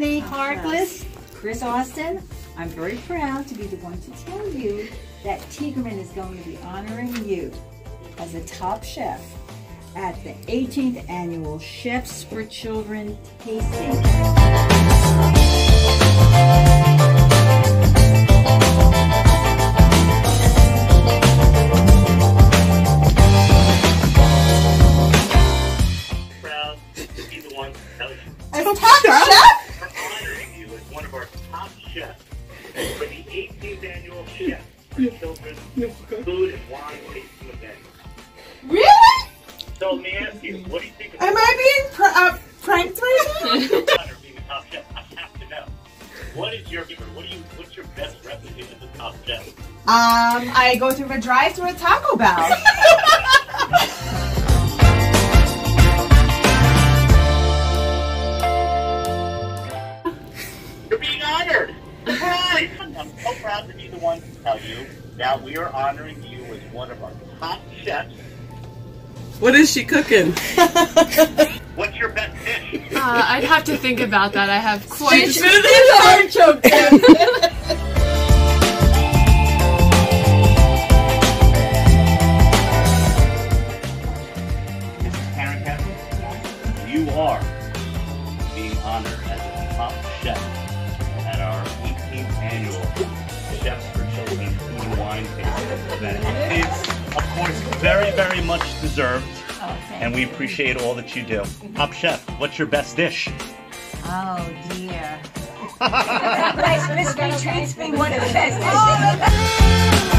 Tiffany Harkless, Chris Austin. I'm very proud to be the one to tell you that Tiegerman is going to be honoring you as a top chef at the 18th annual Chefs for Children tasting. Top chefs for the 18th annual Chef for Children Food and Wine Tasting Event. Really? So let me ask you, what do you think of Am I being pr- uh, pranked right now? the honor of being a top chef? I have to know. What is your what do you what's your best recipe as a top chef? Um, I go through a drive-through at Taco Bell. Surprise! I'm so proud to be the one to tell you that we are honoring you as one of our top chefs. What is she cooking? What's your best dish? Uh, I'd have to think about that. I have quite. Mrs. Karen Kevin, you are being honored as a top chef Tasting event. It's, of course, very, very much deserved, oh, and we appreciate all that you do. Top Chef, what's your best dish? Oh dear. Rice Krispie treats me one of the best. Oh,